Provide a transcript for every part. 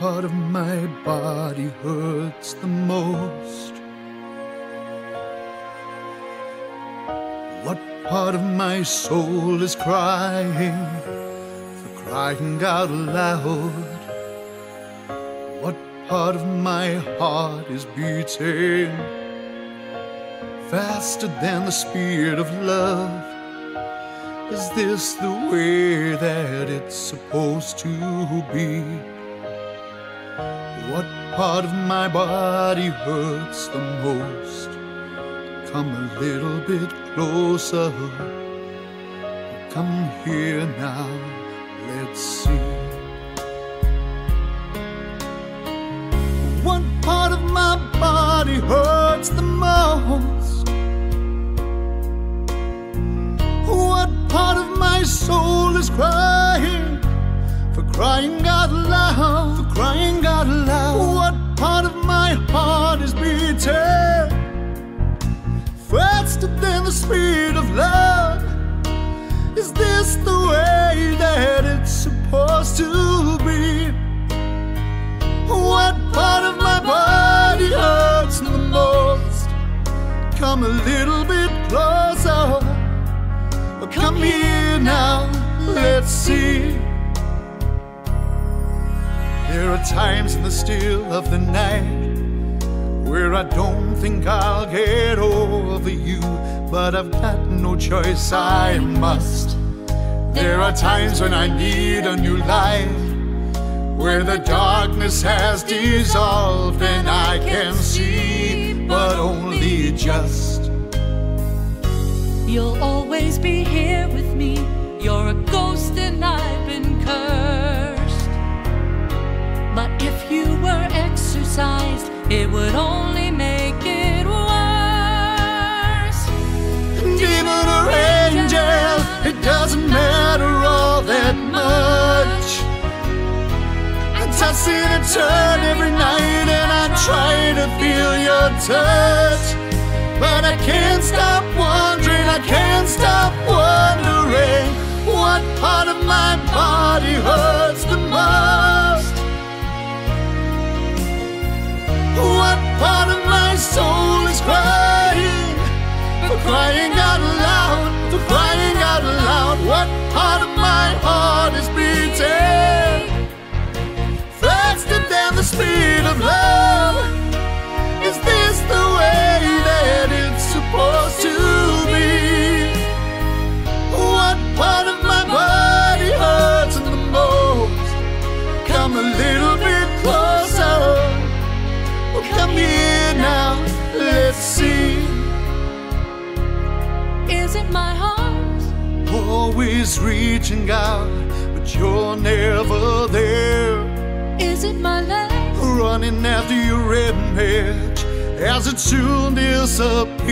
part of my body hurts the most? What part of my soul is crying for crying out loud? What part of my heart is beating faster than the speed of love? Is this the way that it's supposed to be? What part of my body hurts the most? Come a little bit closer. Come here now, let's see. What part of my body hurts the most? What part of my soul is crying for crying out loud, this the way that it's supposed to be? What part of my body hurts the most? Come a little bit closer. Come here now, let's see. There are times in the still of the night where I don't think I'll get over you, but I've got no choice, I must. There are times when I need a new life where the darkness has dissolved and I can see, but only just. You'll always be here with me. You're a ghost and I've been cursed. But if you turn every night and I try to feel your touch. But I can't stop wondering, I can't stop wondering what part of my body hurts the most. What part of my soul is crying for crying out loud, for crying out loud? What part of my heart is beating love? Is this the way that it's supposed to be? What part of my body hurts the most? Come a little bit closer. Come here now, let's see. Is it my heart? Always reaching out, but you're never there. Is it my legs? Running after your image as it soon disappears.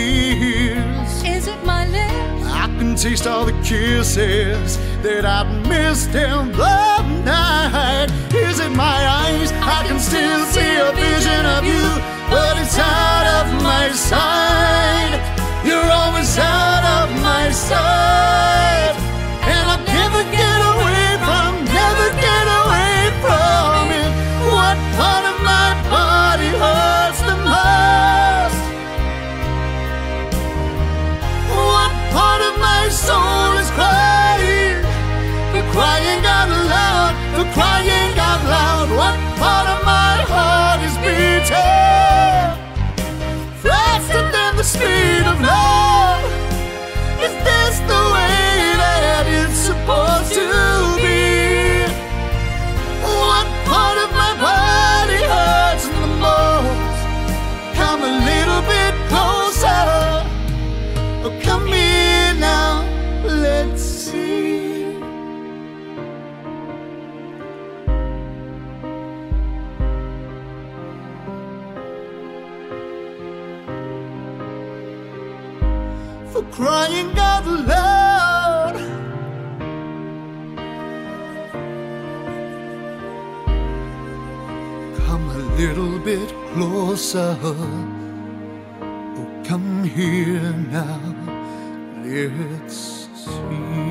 Is it my lips? I can taste all the kisses that I've missed in the night. Is it my eyes? For crying out crying out loud. Come a little bit closer. Oh, come here now. Let's see.